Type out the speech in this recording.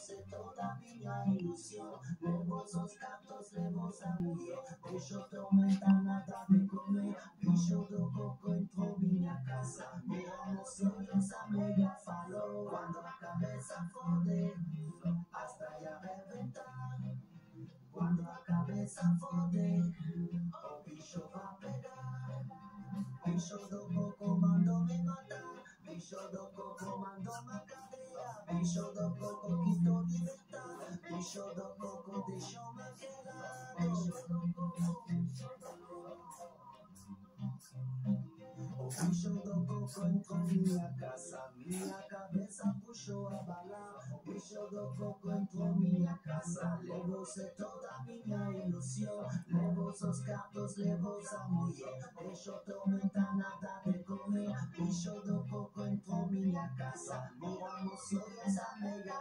Levou-se toda minha ilusão, levou seus gatos, levou a mulher, deixou tormentar nada de comer, bicho do coco entrou minha casa, miramos sonhos, a meia falou, quando a cabeça fode, hasta ya reventar, quando a cabeça fode, o bicho vai pegar, bicho do coco mandou me matar, bicho do coco mandou me cadeia, bicho bicho do coco entrou minha casa, minha cabeça puxou a bala. Bicho do coco entrou minha casa, levou-se toda minha ilusão, levou seus gatos, levou a mulher, deixou tormentar nada de comer. Bicho do coco entrou minha casa, miramos sonhos a meia